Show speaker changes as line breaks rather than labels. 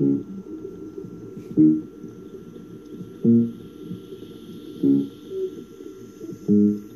Mm-hmm.